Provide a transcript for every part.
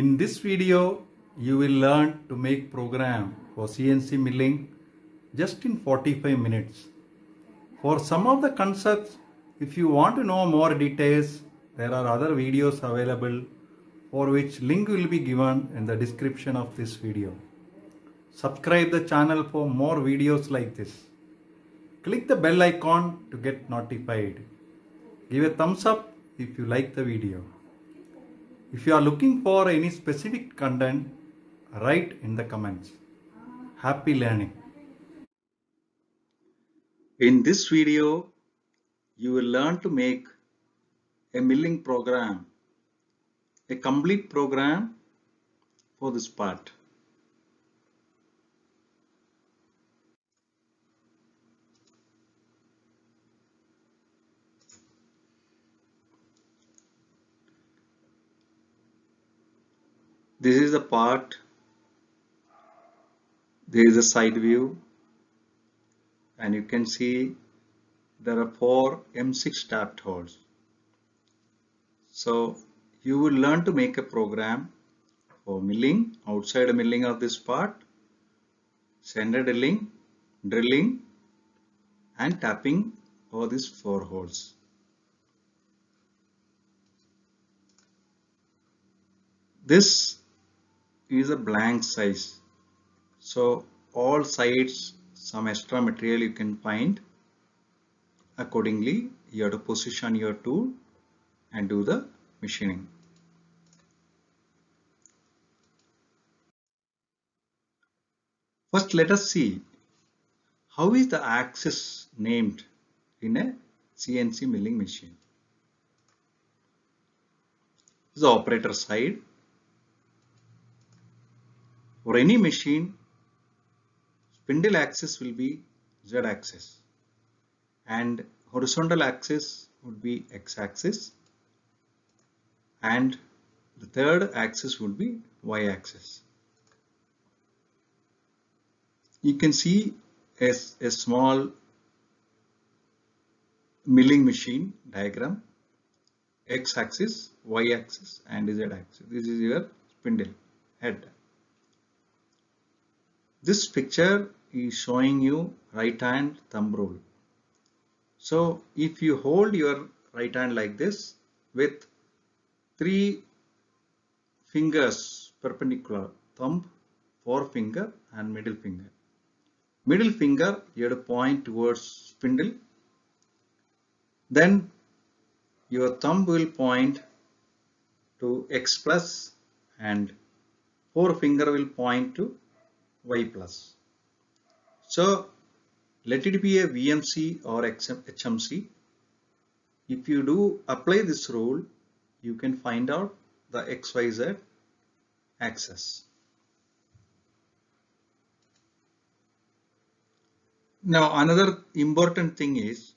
In this video, you will learn to make program for CNC milling just in 45 minutes. For some of the concepts, if you want to know more details, there are other videos available for which link will be given in the description of this video. Subscribe the channel for more videos like this. Click the bell icon to get notified. Give a thumbs up if you like the video. If you are looking for any specific content, write in the comments. Happy learning. In this video, you will learn to make a milling program, a complete program for this part. This is the part. There is a side view and you can see there are four M6 tapped holes. So you will learn to make a program for milling, outside milling of this part, center drilling, drilling and tapping for these four holes. This is a blank size. So all sides some extra material you can find. Accordingly you have to position your tool and do the machining. First let us see how is the axis named in a CNC milling machine. This is the operator side for any machine, spindle axis will be Z axis and horizontal axis would be X axis and the third axis would be Y axis. You can see a, a small milling machine diagram X axis, Y axis and Z axis. This is your spindle head. This picture is showing you right hand thumb rule. So if you hold your right hand like this with three fingers perpendicular, thumb, forefinger and middle finger. Middle finger you have to point towards spindle. Then your thumb will point to X plus and forefinger will point to y plus. So let it be a VMC or HMC. If you do apply this rule, you can find out the XYZ axis. Now another important thing is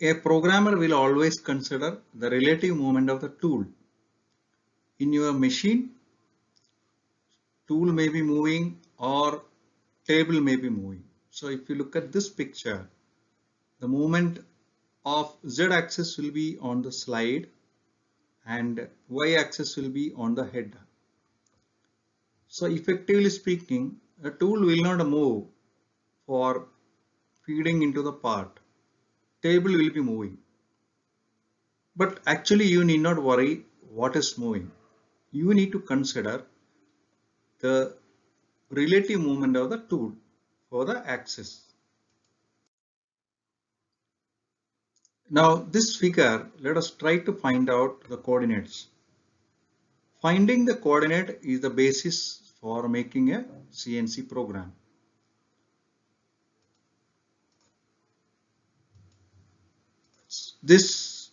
a programmer will always consider the relative movement of the tool. In your machine, tool may be moving or table may be moving. So if you look at this picture, the movement of Z axis will be on the slide and Y axis will be on the head. So effectively speaking, a tool will not move for feeding into the part. Table will be moving. But actually you need not worry what is moving. You need to consider the relative movement of the tool for the axis. Now this figure, let us try to find out the coordinates. Finding the coordinate is the basis for making a CNC program. This,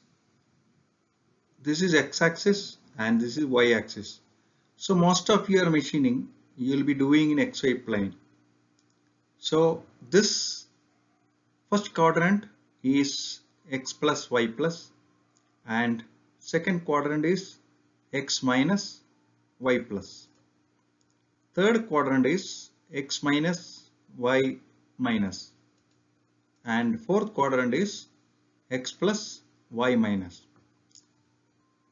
this is x-axis and this is y-axis. So most of your machining you will be doing in XY plane. So this first quadrant is X plus Y plus and second quadrant is X minus Y plus. Third quadrant is X minus Y minus and fourth quadrant is X plus Y minus.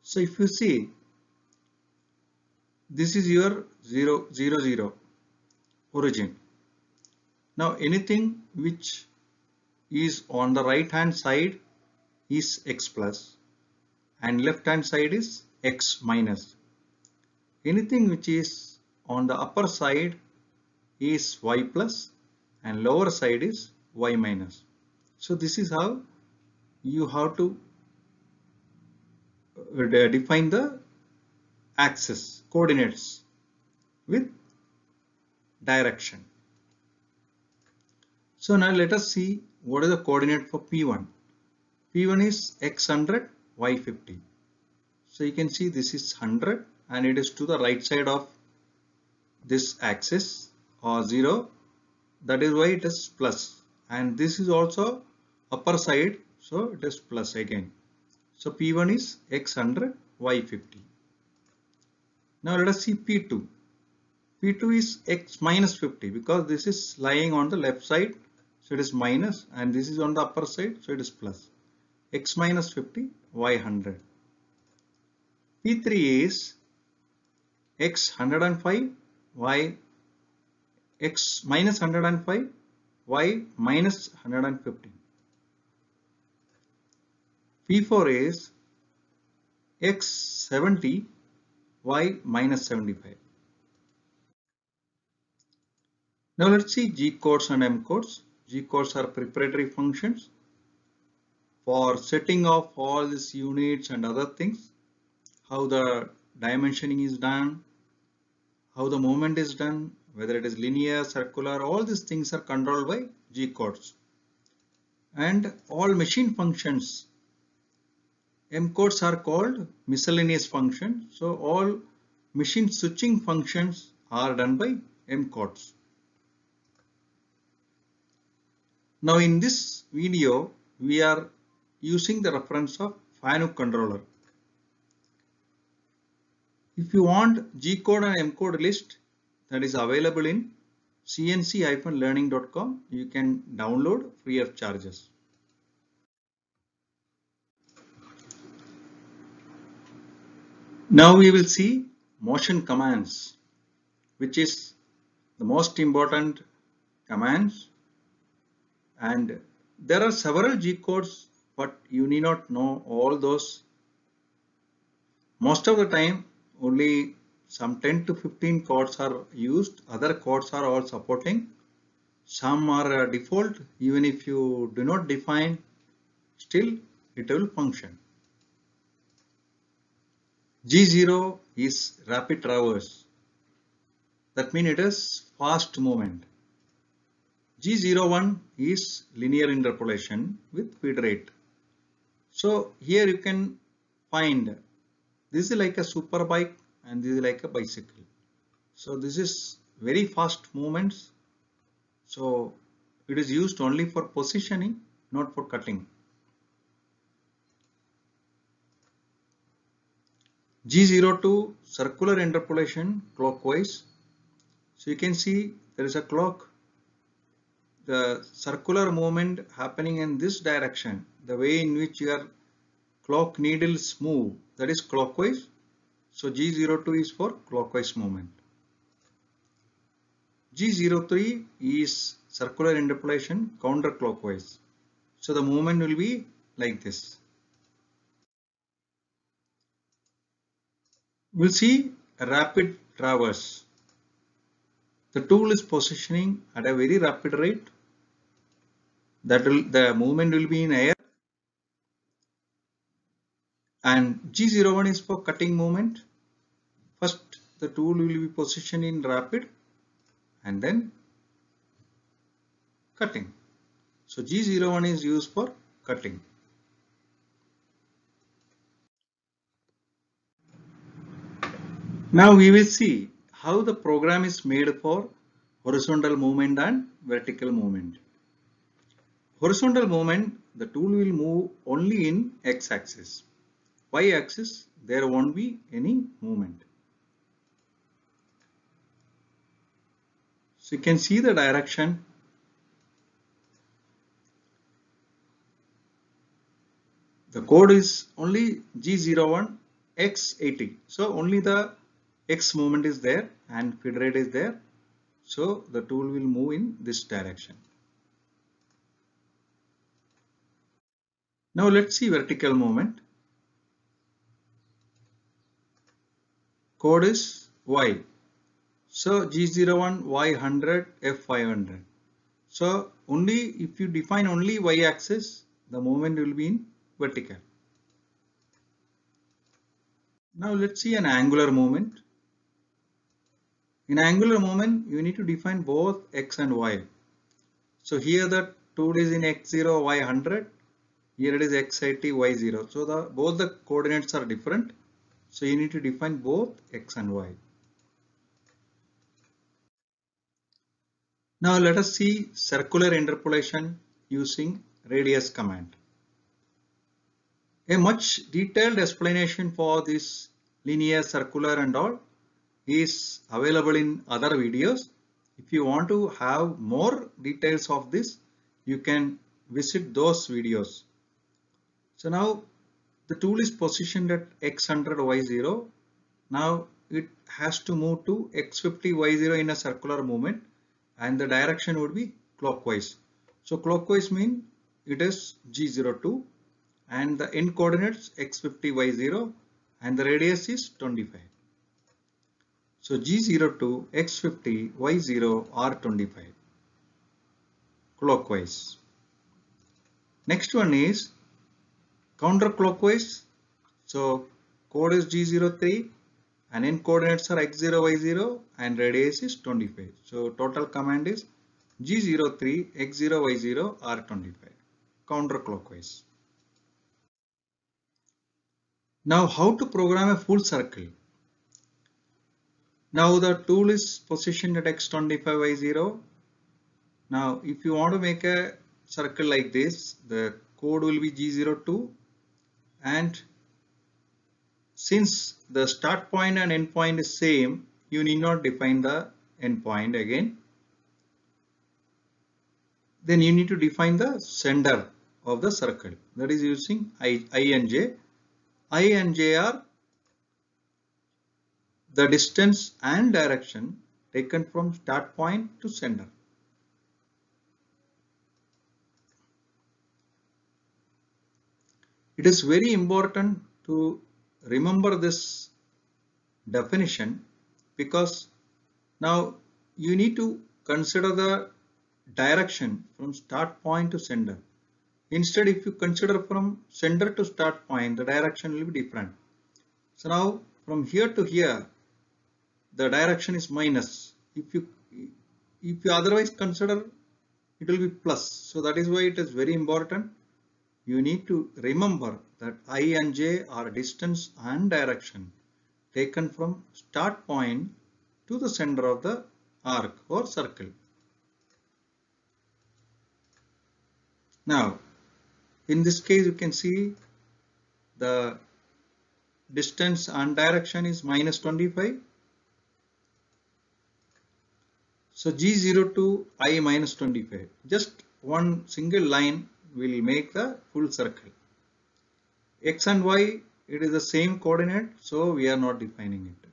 So if you see, this is your 0, 0, 0 origin. Now anything which is on the right hand side is x plus and left hand side is x minus. Anything which is on the upper side is y plus and lower side is y minus. So this is how you have to uh, define the axis coordinates with direction. So now let us see what is the coordinate for P1. P1 is x100, y50. So you can see this is 100 and it is to the right side of this axis or 0. That is why it is plus and this is also upper side so it is plus again. So P1 is x100, y50. Now let us see P2. P2 is x minus 50 because this is lying on the left side so it is minus and this is on the upper side so it is plus. x minus 50 y 100. P3 is x 105 y x minus 105 y minus 115. P4 is x 70 y minus 75. Now let's see G codes and M codes. G codes are preparatory functions for setting of all these units and other things, how the dimensioning is done, how the movement is done, whether it is linear, circular, all these things are controlled by G codes. And all machine functions, M codes are called miscellaneous functions. So all machine switching functions are done by M codes. Now in this video, we are using the reference of FANUC controller. If you want G code and M code list that is available in cnc-learning.com, you can download free of charges. Now we will see motion commands, which is the most important commands and there are several G codes but you need not know all those. Most of the time only some 10 to 15 codes are used, other codes are all supporting. Some are uh, default even if you do not define still it will function. G0 is rapid traverse. That means it is fast movement. G01 is linear interpolation with feed rate. So here you can find this is like a super bike and this is like a bicycle. So this is very fast movements. So it is used only for positioning, not for cutting. G02 circular interpolation clockwise. So you can see there is a clock the circular movement happening in this direction, the way in which your clock needles move, that is clockwise. So G02 is for clockwise movement. G03 is circular interpolation counterclockwise. So the movement will be like this. We'll see rapid traverse. The tool is positioning at a very rapid rate that will the movement will be in air and G01 is for cutting movement. First the tool will be positioned in rapid and then cutting. So G01 is used for cutting. Now we will see how the program is made for horizontal movement and vertical movement horizontal movement, the tool will move only in x-axis. Y-axis, there won't be any movement. So you can see the direction. The code is only G01 x80 so only the x moment is there and feed rate is there. So the tool will move in this direction. Now let's see vertical movement code is y. So g01 y100 f500 so only if you define only y axis the movement will be in vertical. Now let's see an angular movement. In angular moment, you need to define both x and y. So here the tool is in x0, y100. Here it is x80, y0. So the both the coordinates are different. So you need to define both x and y. Now let us see circular interpolation using radius command. A much detailed explanation for this linear, circular and all is available in other videos. If you want to have more details of this, you can visit those videos. So now the tool is positioned at x100 y0. Now it has to move to x50 y0 in a circular movement and the direction would be clockwise. So clockwise mean it is g02 and the end coordinates x50 y0 and the radius is 25. So g02 x50 y0 r25 clockwise. Next one is counterclockwise. So code is g03 and end coordinates are x0 y0 and radius is 25. So total command is g03 x0 y0 r25 counterclockwise. Now how to program a full circle? Now the tool is positioned at x25y0. Now if you want to make a circle like this, the code will be G02 and since the start point and end point is same, you need not define the end point again. Then you need to define the center of the circle that is using I, I and J i and j are the distance and direction taken from start point to center. It is very important to remember this definition because now you need to consider the direction from start point to center. Instead, if you consider from center to start point, the direction will be different. So now from here to here, the direction is minus. If you if you otherwise consider, it will be plus. So that is why it is very important. You need to remember that i and j are distance and direction taken from start point to the center of the arc or circle. Now, in this case, you can see the distance and direction is minus 25. So G02 I minus 25. Just one single line will make the full circle. X and Y, it is the same coordinate, so we are not defining it.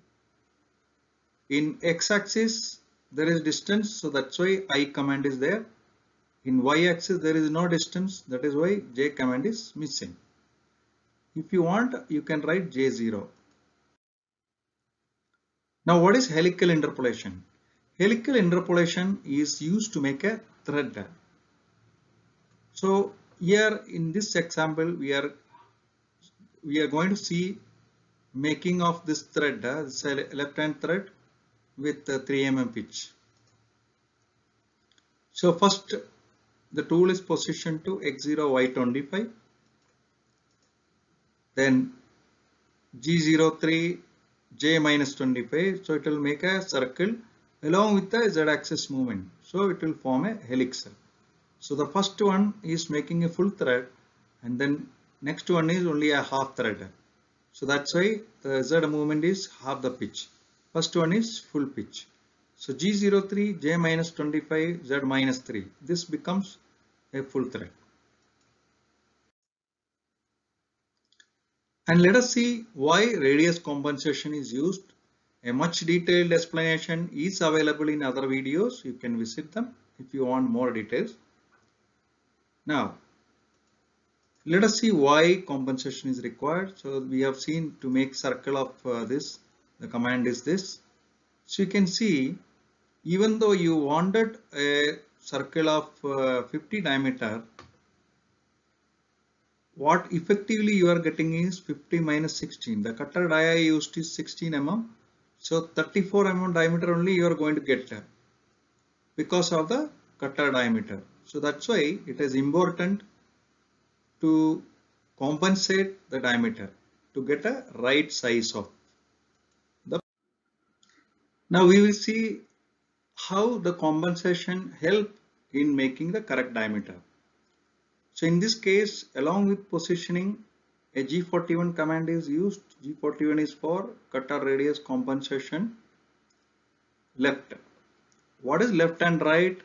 In X axis, there is distance, so that's why I command is there. In y-axis there is no distance that is why j command is missing. If you want you can write j0. Now what is helical interpolation? Helical interpolation is used to make a thread. So here in this example we are we are going to see making of this thread, this left hand thread with 3 mm pitch. So first the tool is positioned to x0 y25 then g03 j minus 25 so it will make a circle along with the z axis movement. So it will form a helix so the first one is making a full thread and then next one is only a half thread. So that's why the z movement is half the pitch. First one is full pitch. So G03 J minus 25 Z minus 3 this becomes a full thread. And let us see why radius compensation is used. A much detailed explanation is available in other videos. You can visit them if you want more details. Now, let us see why compensation is required. So we have seen to make circle of uh, this, the command is this. So you can see, even though you wanted a circle of uh, 50 diameter, what effectively you are getting is 50 minus 16. The cutter dia used is 16 mm. So 34 mm diameter only you are going to get because of the cutter diameter. So that's why it is important to compensate the diameter to get a right size of the. Now we will see how the compensation help in making the correct diameter. So in this case, along with positioning, a G41 command is used. G41 is for cutter radius compensation left. What is left and right?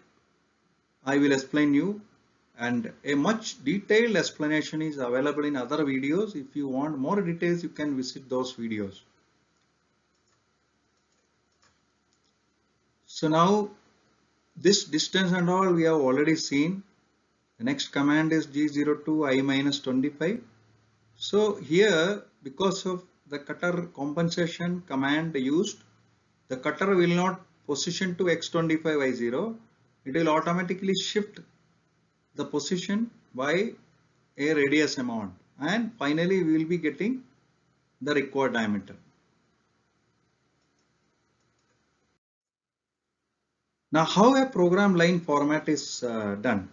I will explain you and a much detailed explanation is available in other videos. If you want more details, you can visit those videos. So now this distance and all we have already seen the next command is G02 I minus 25. So here because of the cutter compensation command used, the cutter will not position to X25 Y0. It will automatically shift the position by a radius amount and finally we will be getting the required diameter. Now how a program line format is uh, done?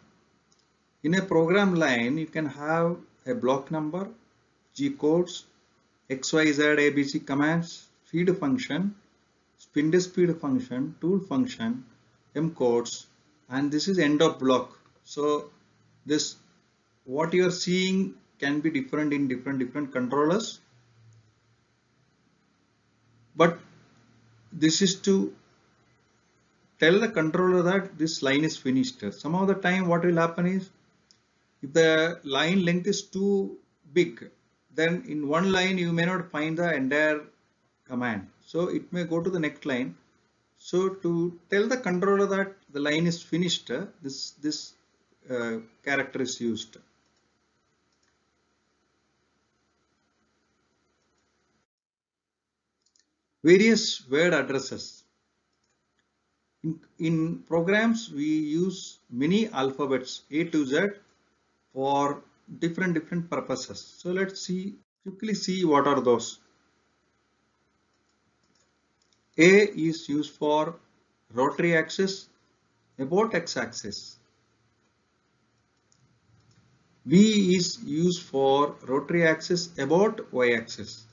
In a program line, you can have a block number, G codes, XYZ ABC commands, feed function, spin speed function, tool function, M codes, and this is end of block. So this what you are seeing can be different in different different controllers. But this is to tell the controller that this line is finished. Some of the time what will happen is if the line length is too big, then in one line you may not find the entire command. So it may go to the next line. So to tell the controller that the line is finished, this, this uh, character is used. Various word addresses. In, in programs, we use many alphabets A to Z for different different purposes. So let's see quickly see what are those. A is used for rotary axis about x-axis. B is used for rotary axis about y-axis.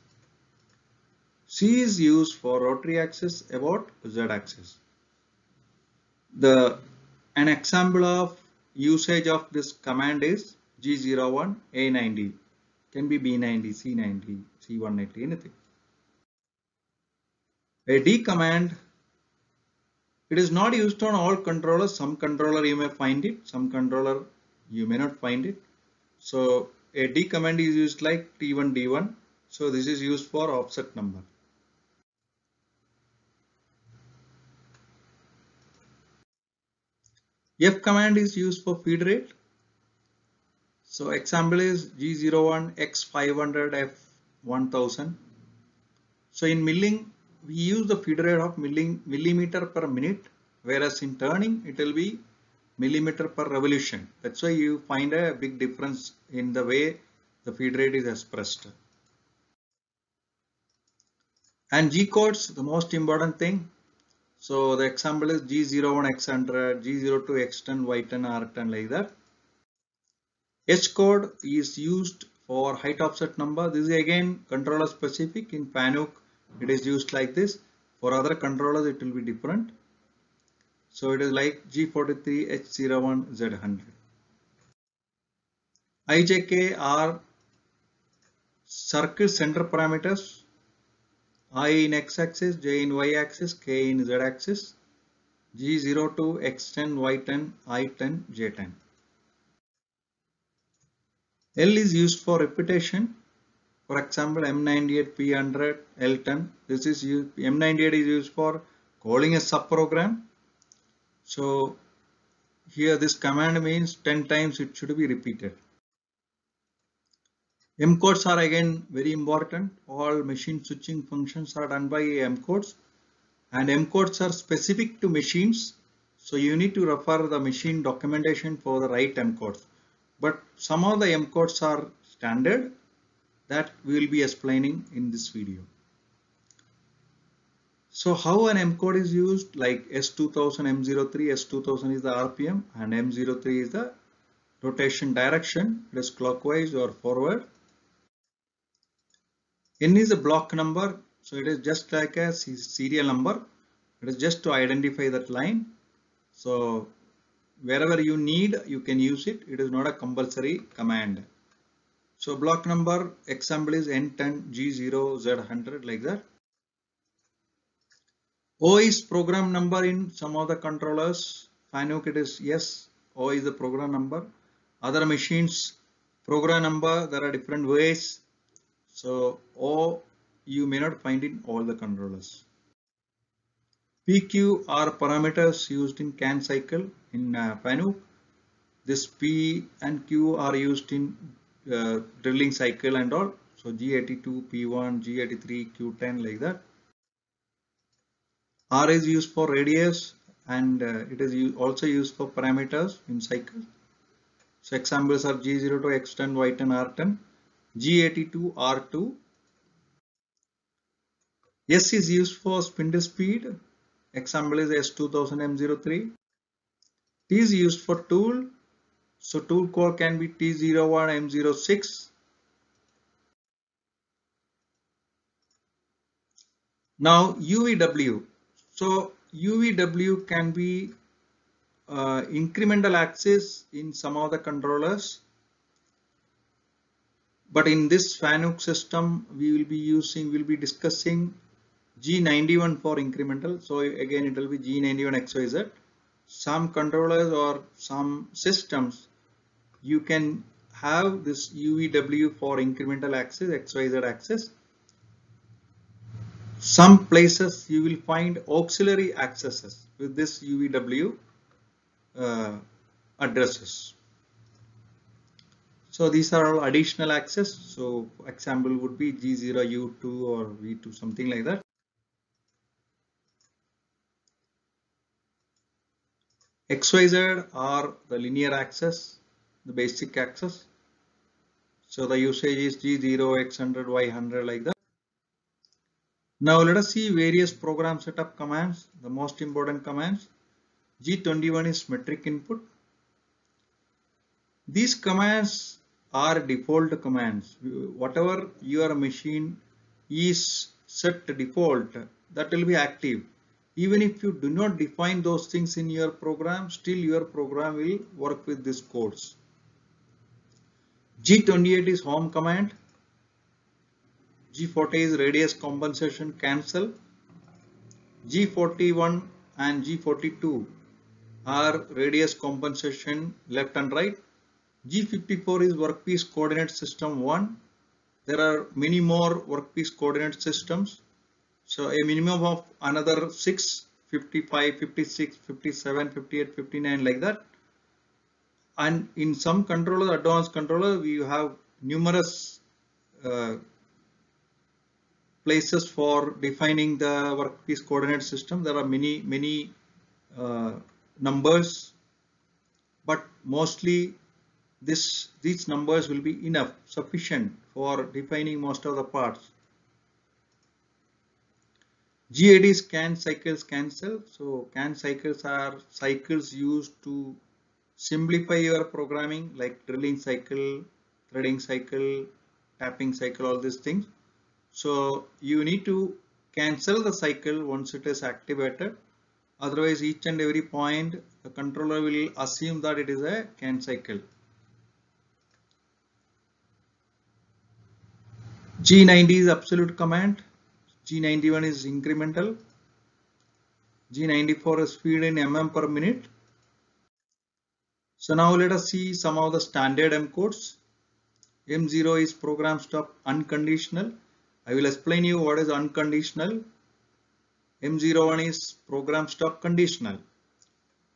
C is used for rotary axis about z-axis. The an example of usage of this command is G01 A90 can be B90 C90 C190 anything. A D command it is not used on all controllers. Some controller you may find it some controller you may not find it. So a D command is used like T1 D1 so this is used for offset number. F command is used for feed rate. So example is G01 X500 F1000. So in milling, we use the feed rate of milling millimeter per minute, whereas in turning it will be millimeter per revolution. That's why you find a big difference in the way the feed rate is expressed. And G codes, the most important thing, so the example is G01 X100, G02 X10, Y10, R10 like that. H code is used for height offset number. This is again controller specific. In FANUC it is used like this. For other controllers it will be different. So it is like G43 H01 Z100. IJK are circle center parameters I in x-axis, j in y-axis, k in z-axis, g02, x10, y10, i10, j10. L is used for repetition. For example, M98 P100 L10. This is used, M98 is used for calling a subprogram. So here this command means 10 times it should be repeated. M codes are again very important. All machine switching functions are done by M codes and M codes are specific to machines. So you need to refer the machine documentation for the right M codes. But some of the M codes are standard that we will be explaining in this video. So how an M code is used like S2000 M03 S2000 is the RPM and M03 is the rotation direction it is clockwise or forward. N is a block number so it is just like a serial number it is just to identify that line. So wherever you need you can use it it is not a compulsory command. So block number example is N10 G0 Z100 like that. O is program number in some of the controllers. Fanuc it is yes. O is the program number. Other machines program number there are different ways. So O you may not find in all the controllers. PQ are parameters used in CAN cycle in uh, Fanuc. This P and Q are used in uh, drilling cycle and all. So G82, P1, G83, Q10 like that. R is used for radius and uh, it is also used for parameters in cycle. So examples are G0 to X10, Y10, R10, G82, R2. S is used for spindle speed. Example is S2000 M03. T is used for tool so tool code can be T01 M06. Now UVW. So UVW can be uh, incremental axis in some of the controllers. But in this FANUC system, we will be using, we'll be discussing G91 for incremental. So again, it will be G91 XYZ. Some controllers or some systems you can have this UVW for incremental axis, XYZ axis. Some places you will find auxiliary accesses with this UVW uh, addresses. So these are all additional access. So example would be G0, U2 or V2, something like that. XYZ are the linear access the basic access. So the usage is G0, X100, Y100 like that. Now let us see various program setup commands, the most important commands. G21 is metric input. These commands are default commands. Whatever your machine is set default, that will be active. Even if you do not define those things in your program, still your program will work with these codes. G28 is home command. G40 is radius compensation cancel. G41 and G42 are radius compensation left and right. G54 is workpiece coordinate system 1. There are many more workpiece coordinate systems. So a minimum of another 6, 55, 56, 57, 58, 59 like that. And in some controller advanced controller we have numerous uh, places for defining the workpiece coordinate system. There are many many uh, numbers but mostly this these numbers will be enough sufficient for defining most of the parts GADs CAN cycles cancel so CAN cycles are cycles used to simplify your programming like drilling cycle, threading cycle, tapping cycle, all these things. So you need to cancel the cycle once it is activated. Otherwise each and every point the controller will assume that it is a can cycle. G90 is absolute command. G91 is incremental. G94 is speed in mm per minute. So now let us see some of the standard M codes. M0 is program stop unconditional. I will explain you what is unconditional. M01 is program stop conditional.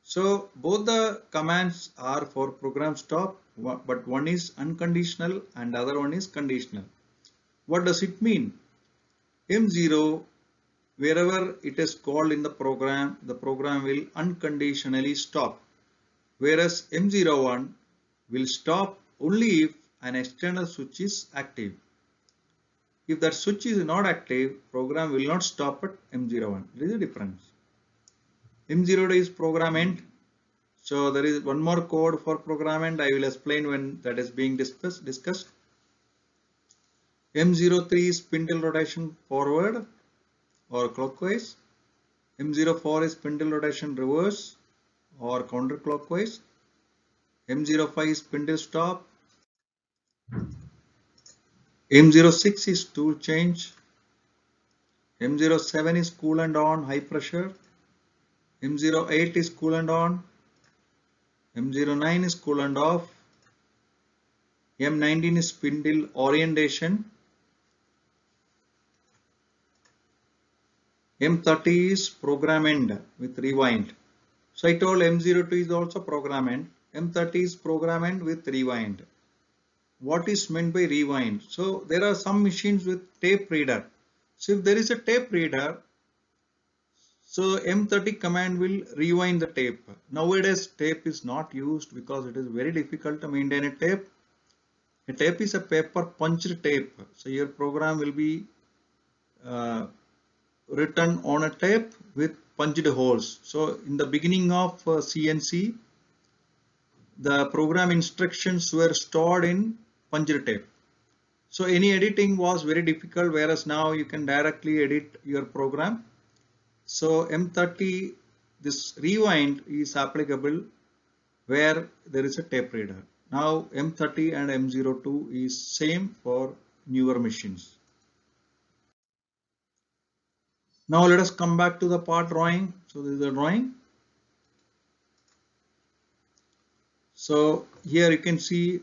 So both the commands are for program stop but one is unconditional and other one is conditional. What does it mean? M0 wherever it is called in the program the program will unconditionally stop whereas M01 will stop only if an external switch is active. If that switch is not active, program will not stop at M01. There is a difference. M0 is program end. So there is one more code for program end. I will explain when that is being discussed. discussed. M03 is spindle rotation forward or clockwise. M04 is spindle rotation reverse or counterclockwise. M05 is spindle stop. M06 is tool change. M07 is coolant on high pressure. M08 is coolant on. M09 is coolant off. M19 is spindle orientation. M30 is program end with rewind. So I told M02 is also program end. M30 is program end with rewind. What is meant by rewind? So there are some machines with tape reader. So if there is a tape reader, so M30 command will rewind the tape. Nowadays tape is not used because it is very difficult to maintain a tape. A tape is a paper punched tape. So your program will be uh, written on a tape with punched holes. So in the beginning of uh, CNC, the program instructions were stored in punched tape. So any editing was very difficult whereas now you can directly edit your program. So M30 this rewind is applicable where there is a tape reader. Now M30 and M02 is same for newer machines. Now let us come back to the part drawing. So this is the drawing. So here you can see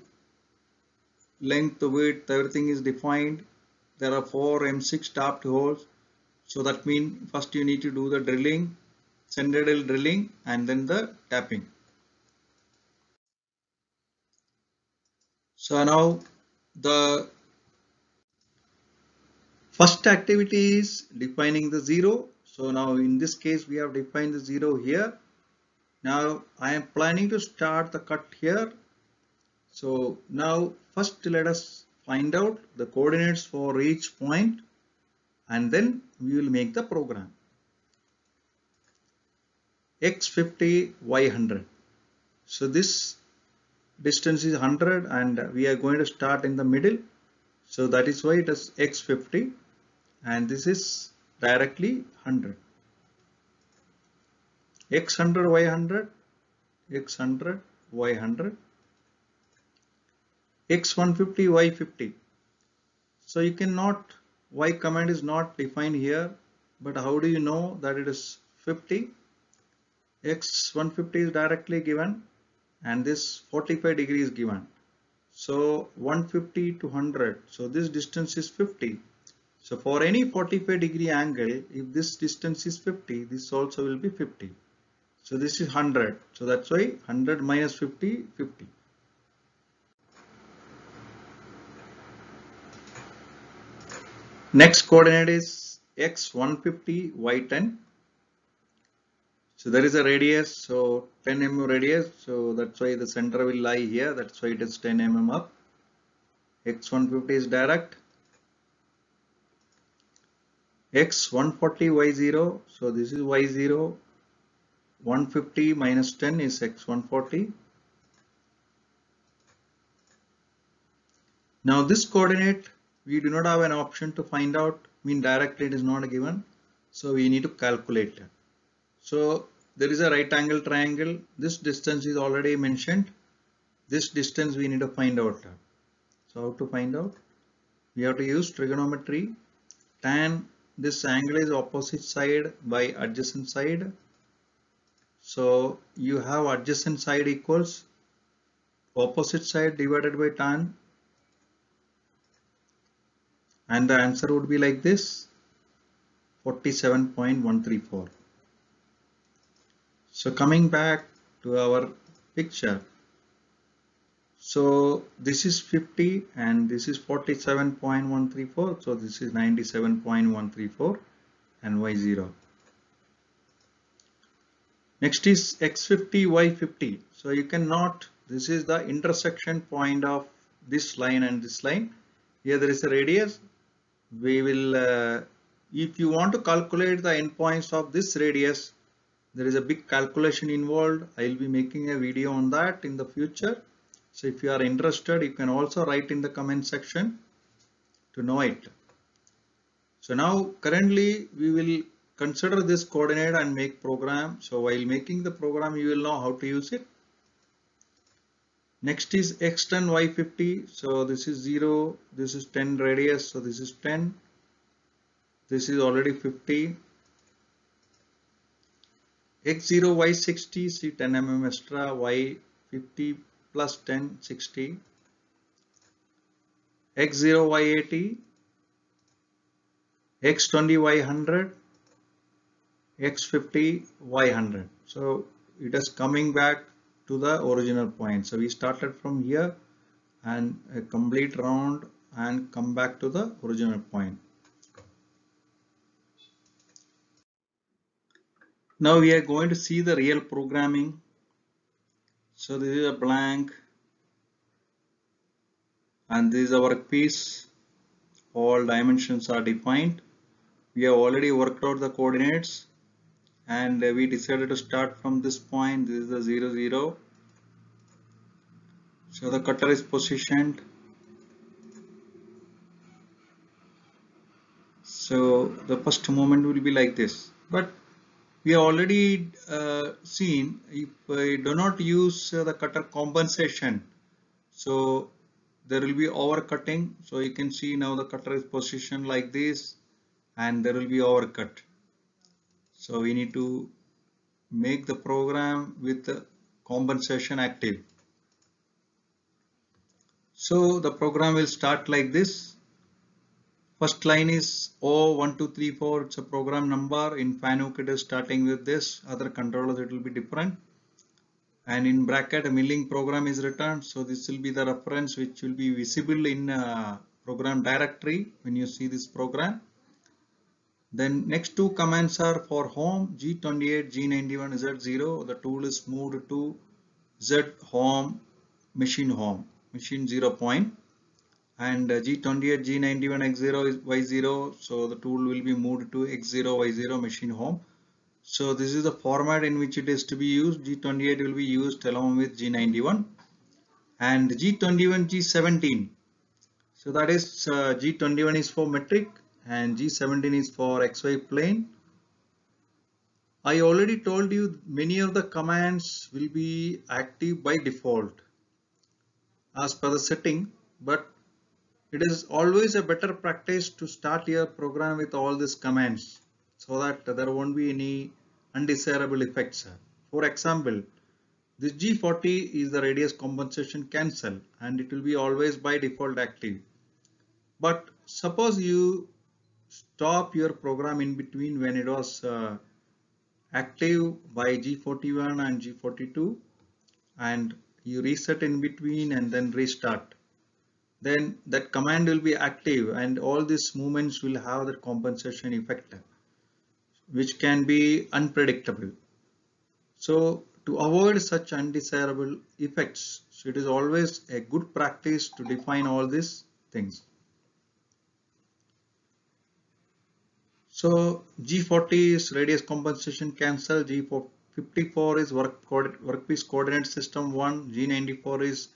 length, width, everything is defined. There are four M6 tapped holes. So that means first you need to do the drilling, central drilling and then the tapping. So now the First activity is defining the zero. So now in this case we have defined the zero here. Now I am planning to start the cut here. So now first let us find out the coordinates for each point and then we will make the program. x50 y100 so this distance is 100 and we are going to start in the middle so that is why it is x50 and this is directly 100 x100 y100 x100 y100 x150 y50 so you cannot y command is not defined here but how do you know that it is 50 x150 is directly given and this 45 degree is given. So 150 to 100 so this distance is 50 so for any 45 degree angle, if this distance is 50, this also will be 50. So this is 100. So that's why 100 minus 50, 50. Next coordinate is x 150, y 10. So there is a radius, so 10 mm radius. So that's why the center will lie here. That's why it is 10 mm up. x 150 is direct x 140 y0 so this is y0 150 minus 10 is x 140 now this coordinate we do not have an option to find out mean directly it is not given so we need to calculate so there is a right angle triangle this distance is already mentioned this distance we need to find out. So how to find out? We have to use trigonometry tan this angle is opposite side by adjacent side. So you have adjacent side equals opposite side divided by tan. And the answer would be like this 47.134 so coming back to our picture so this is 50 and this is 47.134 so this is 97.134 and y0 next is x50 y50 so you cannot this is the intersection point of this line and this line. Here there is a radius. We will uh, if you want to calculate the endpoints of this radius there is a big calculation involved. I will be making a video on that in the future so if you are interested you can also write in the comment section to know it. So now currently we will consider this coordinate and make program. So while making the program you will know how to use it. Next is x10 y50 so this is 0 this is 10 radius. So this is 10 this is already 50 x0 y60 see 10 mm extra y50 plus 10 60 x0 y80 x20 y100 x50 y100 so it is coming back to the original point. So we started from here and a complete round and come back to the original point. Now we are going to see the real programming. So this is a blank and this is our piece. All dimensions are defined. We have already worked out the coordinates and we decided to start from this point this is the 0 0 so the cutter is positioned so the first movement will be like this but we have already uh, seen if I do not use uh, the cutter compensation so there will be overcutting so you can see now the cutter is positioned like this and there will be overcut so we need to make the program with the compensation active. So the program will start like this. First line is O1234, it's a program number. In Fanuc it is starting with this, other controllers it will be different. And in bracket a milling program is written. So this will be the reference which will be visible in uh, program directory when you see this program. Then next two commands are for home G28, G91, Z0. The tool is moved to Z home, machine home, machine 0 point. And uh, G28, G91, X0 is Y0. So the tool will be moved to X0, Y0, machine home. So this is the format in which it is to be used. G28 will be used along with G91 and G21, G17. So that is uh, G21 is for metric and G17 is for XY plane. I already told you many of the commands will be active by default as per the setting but it is always a better practice to start your program with all these commands so that there won't be any undesirable effects. For example, this G40 is the radius compensation cancel and it will be always by default active. But suppose you stop your program in between when it was uh, active by G41 and G42 and you reset in between and then restart then that command will be active and all these movements will have that compensation effect which can be unpredictable. So to avoid such undesirable effects so it is always a good practice to define all these things. So G40 is radius compensation cancel, G54 is work workpiece coordinate system 1, G94 is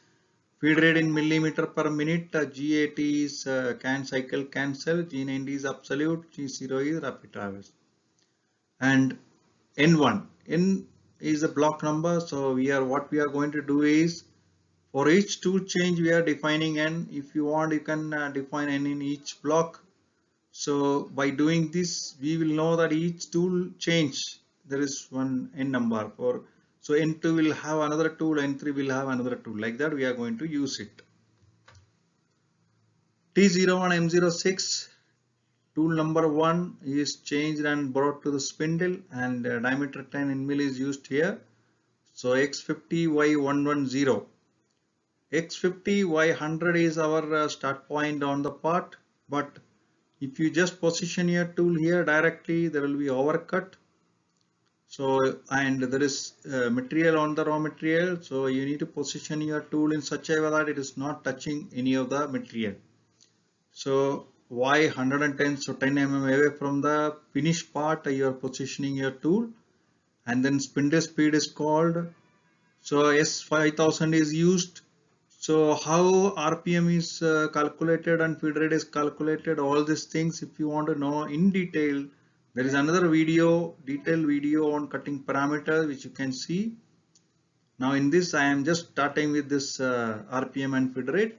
feed rate in millimeter per minute, uh, G80 is uh, can cycle cancel, G90 is absolute, G0 is rapid traverse. And N1, N is the block number. So we are what we are going to do is for each tool change we are defining N. If you want you can uh, define N in each block so by doing this, we will know that each tool change, there is one n number for, so n2 will have another tool, n3 will have another tool like that we are going to use it. T01 M06 tool number 1 is changed and brought to the spindle and uh, diameter 10 end mill is used here. So X50Y110. X50Y100 is our uh, start point on the part but if you just position your tool here directly there will be overcut so and there is uh, material on the raw material. So you need to position your tool in such a way that it is not touching any of the material. So why 110 so 10 mm away from the finished part you are positioning your tool. And then spindle speed is called. So s5000 is used. So how rpm is uh, calculated and feed rate is calculated all these things if you want to know in detail there is another video, detailed video on cutting parameters which you can see. Now in this I am just starting with this uh, RPM and feed rate.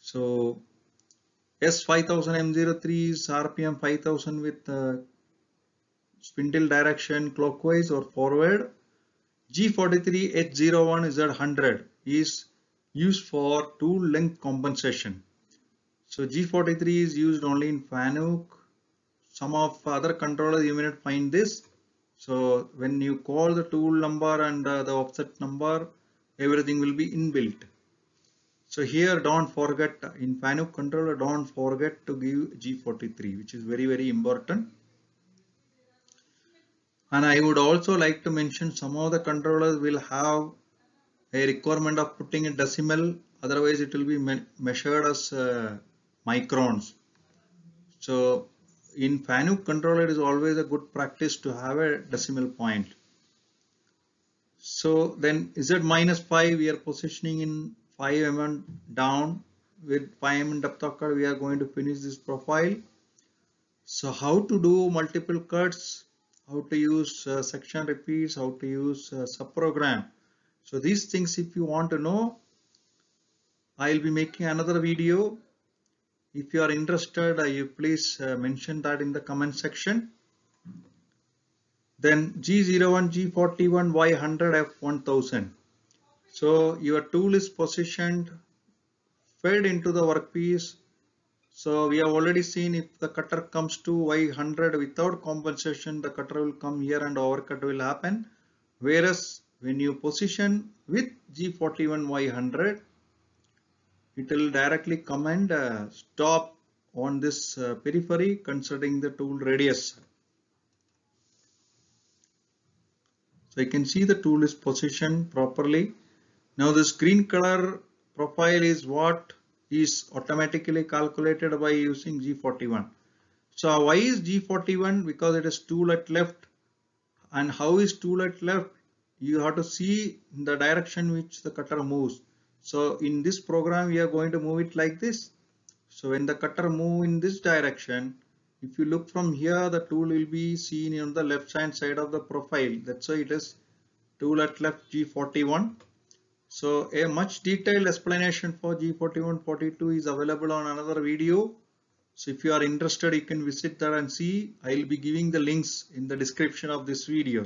So S5000M03 is RPM 5000 with uh, spindle direction clockwise or forward. G43H01 Z100 is used for tool length compensation. So G43 is used only in FANUC, some of other controllers you may not find this. So when you call the tool number and uh, the offset number everything will be inbuilt. So here don't forget in FANUC controller don't forget to give G43 which is very very important. And I would also like to mention some of the controllers will have a requirement of putting a decimal otherwise it will be me measured as uh, microns. So in FANUC controller it is always a good practice to have a decimal point. So then Z minus 5 we are positioning in 5 mm down with 5 mm depth of cut we are going to finish this profile. So how to do multiple cuts, how to use uh, section repeats, how to use uh, subprogram. So these things if you want to know, I'll be making another video if you are interested, you please uh, mention that in the comment section. Then G01, G41, Y100, F1000. So your tool is positioned fed into the workpiece. So we have already seen if the cutter comes to Y100 without compensation, the cutter will come here and overcut will happen. Whereas when you position with G41 Y100, it will directly command uh, stop on this uh, periphery considering the tool radius. So you can see the tool is positioned properly. Now this green color profile is what is automatically calculated by using G41. So why is G41? Because it is tool at left. And how is tool at left? You have to see the direction which the cutter moves. So in this program, we are going to move it like this. So when the cutter move in this direction, if you look from here, the tool will be seen on the left hand side of the profile. That's why it is tool at left G41. So a much detailed explanation for G41 42 is available on another video. So if you are interested, you can visit that and see. I'll be giving the links in the description of this video.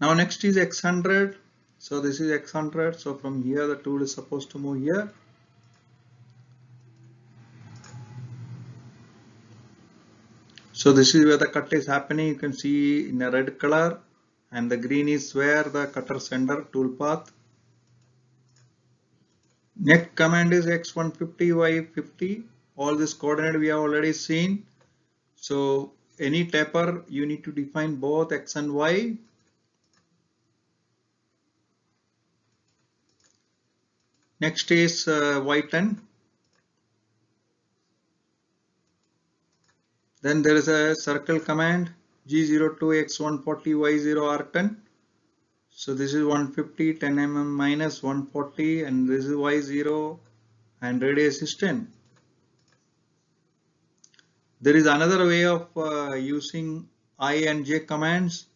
Now next is X100. So this is X100. So from here the tool is supposed to move here. So this is where the cut is happening. You can see in a red color and the green is where the cutter center tool path. Next command is X150, Y50. All this coordinate we have already seen. So any taper you need to define both X and Y Next is uh, Y10. Then there is a circle command G02X140Y0R10. So this is 150, 10 mm minus 140 and this is Y0 and radius is 10. There is another way of uh, using I and J commands.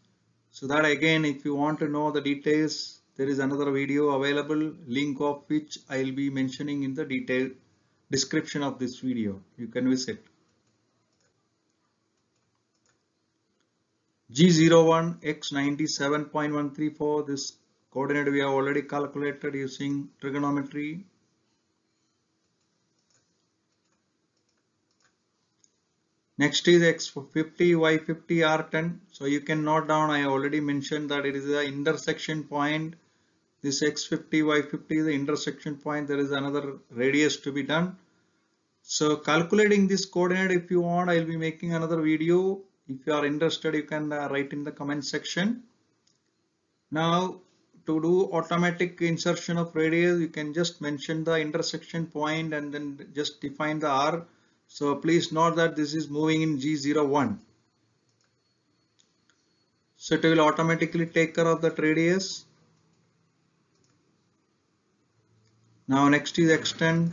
So that again if you want to know the details there is another video available link of which I'll be mentioning in the detailed description of this video. You can visit. G01 X97.134 this coordinate we have already calculated using trigonometry. Next is X50, Y50, R10. So you can note down, I already mentioned that it is the intersection point. This X50, Y50 is the intersection point. There is another radius to be done. So calculating this coordinate, if you want, I'll be making another video. If you are interested, you can uh, write in the comment section. Now to do automatic insertion of radius, you can just mention the intersection point and then just define the R. So please note that this is moving in G01. So it will automatically take care of that radius. Now next is X10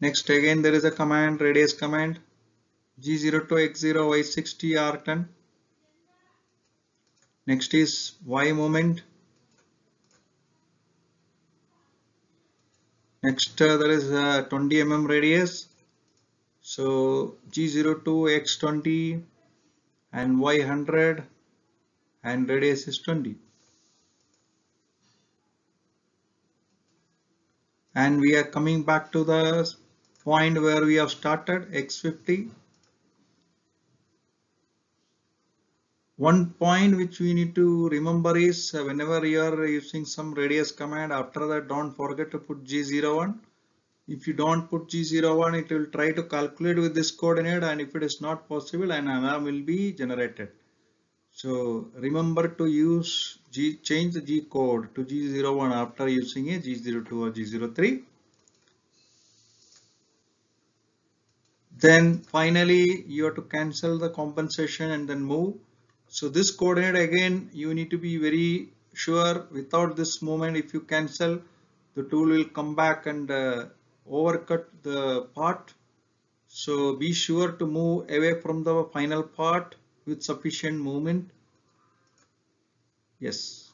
Next again there is a command radius command G02 X0 Y60 R10. Next is Y moment. Next uh, there is a 20 mm radius. So G02 X20 and Y100 and radius is 20. And we are coming back to the point where we have started x50 one point which we need to remember is uh, whenever you are using some radius command after that don't forget to put g01 if you don't put g01 it will try to calculate with this coordinate and if it is not possible an alarm will be generated. So remember to use g change the g code to g01 after using a g02 or g03 Then finally you have to cancel the compensation and then move. So this coordinate again you need to be very sure without this movement if you cancel the tool will come back and uh, overcut the part. So be sure to move away from the final part with sufficient movement. Yes,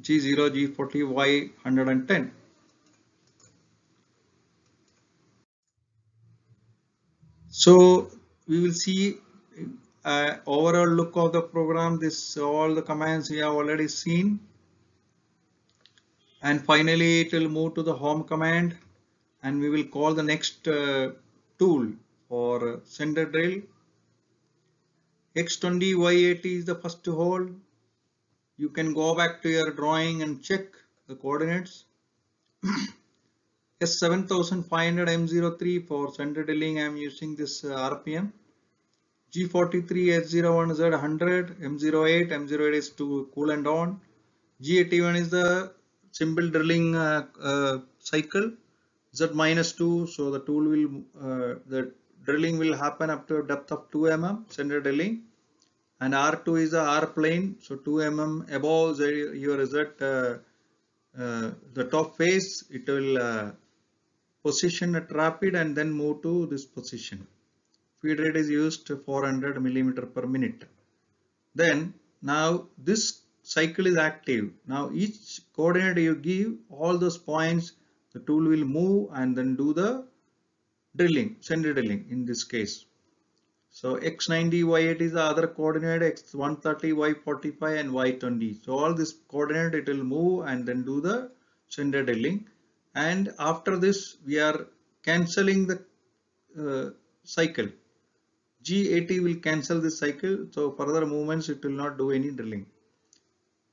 G0, G40, Y110. So we will see uh, overall look of the program. This all the commands we have already seen. And finally it will move to the home command and we will call the next uh, tool for center drill. X20 Y80 is the first hole. You can go back to your drawing and check the coordinates. S7500 M03 for center drilling I am using this uh, RPM. G43 S01 is at 100, M08, M08 is to coolant on. G81 is the simple drilling uh, uh, cycle. Z minus 2 so the tool will uh, the drilling will happen up to a depth of 2 mm center drilling and R2 is the R plane so 2 mm above the, your Z uh, uh, the top face it will position at rapid and then move to this position. Feed rate is used 400 millimeter per minute. Then now this cycle is active. Now each coordinate you give all those points the tool will move and then do the drilling, center drilling in this case. So x90, y8 is the other coordinate, x130, y45 and y20. So all this coordinate it will move and then do the center drilling and after this we are cancelling the uh, cycle G80 will cancel this cycle so further movements it will not do any drilling.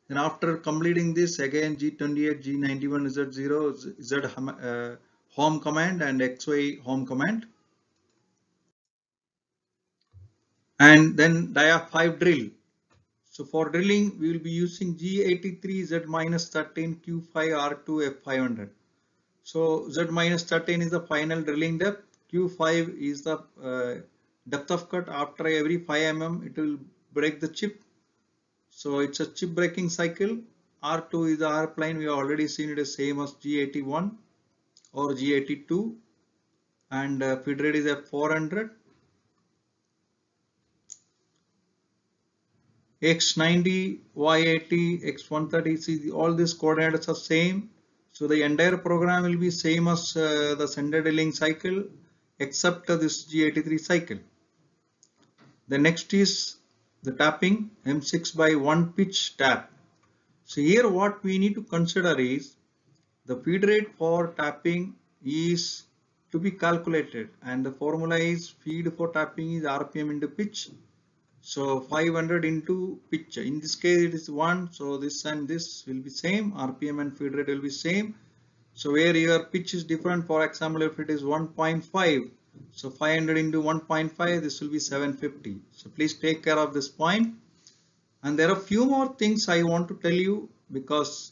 And after completing this again G28 G91 Z0 Z uh, home command and XY home command. And then dia 5 drill. So for drilling we will be using G83 Z minus 13 Q5 R2 F500 so Z minus 13 is the final drilling depth. Q5 is the uh, depth of cut after every 5 mm it will break the chip. So it's a chip breaking cycle. R2 is the R plane we have already seen it is same as G81 or G82 and uh, feed rate is at 400. X90, Y80, X130, see all these coordinates are same so the entire program will be same as uh, the center drilling cycle except uh, this G83 cycle. The next is the tapping M6 by 1 pitch tap. So here what we need to consider is the feed rate for tapping is to be calculated and the formula is feed for tapping is RPM into pitch. So 500 into pitch. In this case it is 1 so this and this will be same RPM and feed rate will be same. So where your pitch is different for example if it is 1.5 so 500 into 1.5 this will be 750. So please take care of this point. And there are few more things I want to tell you because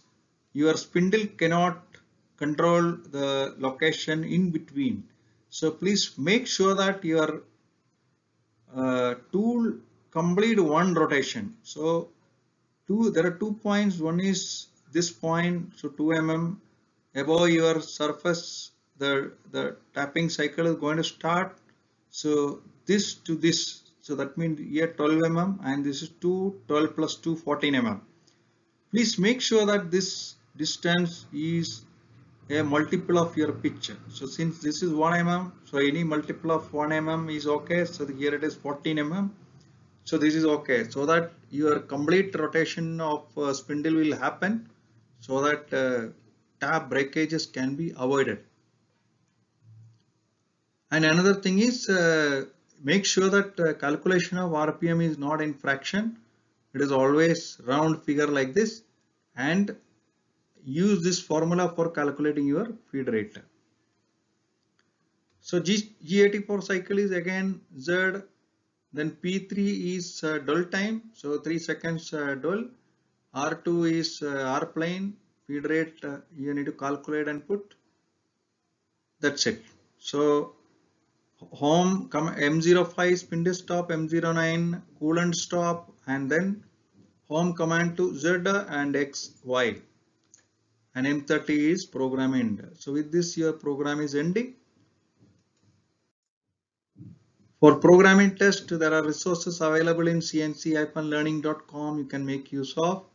your spindle cannot control the location in between. So please make sure that your uh, tool complete one rotation. So two there are two points. One is this point, so 2 mm above your surface the, the tapping cycle is going to start. So this to this, so that means here 12 mm and this is 2, 12 plus 2, 14 mm. Please make sure that this distance is a multiple of your pitch. So since this is 1 mm, so any multiple of 1 mm is okay. So here it is 14 mm. So this is okay. So that your complete rotation of uh, spindle will happen so that uh, tap breakages can be avoided. And another thing is uh, make sure that uh, calculation of RPM is not in fraction. It is always round figure like this. And use this formula for calculating your feed rate. So G, G84 cycle is again Z then P3 is uh, dwell time. So 3 seconds uh, dwell. R2 is uh, R plane. Feed rate uh, you need to calculate and put. That's it. So home come M05 spindle stop M09 coolant stop and then home command to Z and X Y and M30 is program end. So with this your program is ending. For programming test there are resources available in cnc-learning.com you can make use of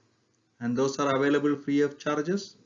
and those are available free of charges.